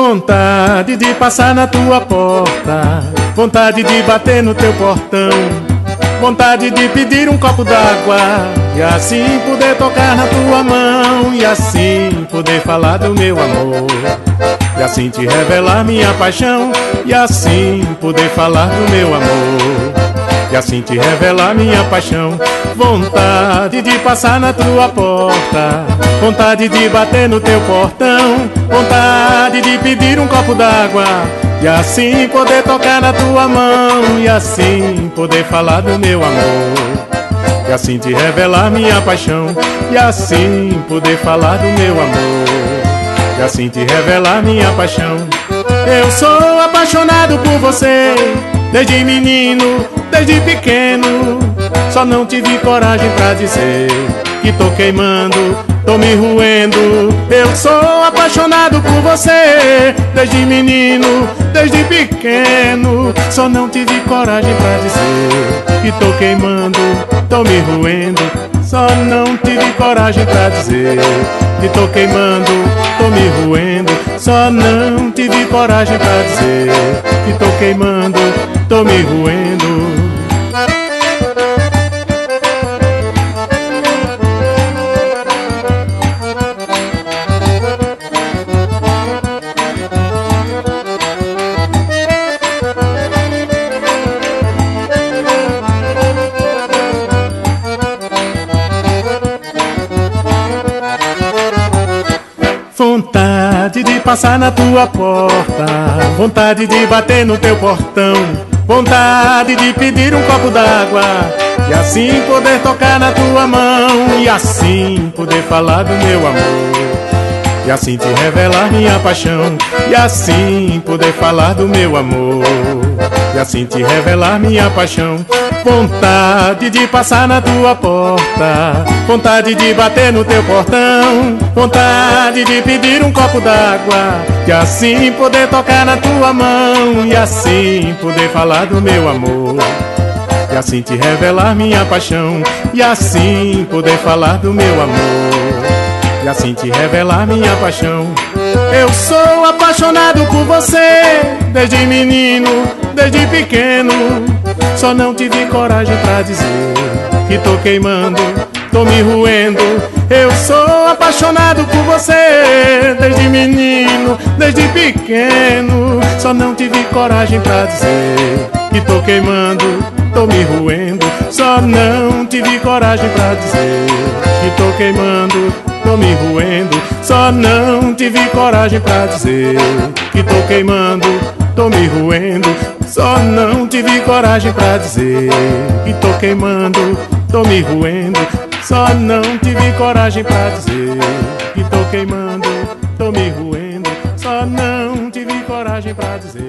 Vontade de passar na tua porta, vontade de bater no teu portão, vontade de pedir um copo d'água. E assim poder tocar na tua mão. E assim poder falar do meu amor. E assim te revelar minha paixão. E assim poder falar do meu amor. E assim te revelar minha paixão. Vontade de passar na tua porta, vontade de bater no teu portão, vontade de pedir um copo d'água. E assim poder tocar na tua mão, e assim poder falar do meu amor. E assim te revelar minha paixão, e assim poder falar do meu amor. E assim te revelar minha paixão. Eu sou apaixonado por você, desde menino, desde pequeno. Só não tive coragem pra dizer que tô queimando, tô me ruendo. Eu sou apaixonado por você, desde menino, desde pequeno. Só não tive coragem pra dizer que tô queimando, tô me ruendo. Só não tive coragem pra dizer que tô queimando, tô me ruendo. Só não tive coragem pra dizer que tô queimando, tô me ruendo. Vontade de passar na tua porta, vontade de bater no teu portão, vontade de pedir um copo d'água e assim poder tocar na tua mão e assim poder falar do meu amor. E assim te revelar minha paixão E assim poder falar do meu amor E assim te revelar minha paixão. Vontade de passar na tua porta. Vontade de bater no teu portão. Vontade de pedir um copo d'água. E assim poder tocar na tua mão. E assim poder falar do meu amor. E assim te revelar minha paixão. E assim poder falar do meu amor. E assim te revelar minha paixão. Eu sou apaixonado por você Desde menino, desde pequeno Só não tive coragem pra dizer Que tô queimando, tô me ruendo Eu sou apaixonado por você Desde menino, desde pequeno Só não tive coragem pra dizer Que tô queimando tô me ruendo. Só não tive coragem pra dizer que tô queimando, tô me ruendo. Só não tive coragem pra dizer que tô queimando, tô me ruendo. Só não tive coragem pra dizer que tô queimando, tô me ruendo. Só não tive coragem pra dizer que tô queimando, tô me ruendo. Só não tive coragem pra dizer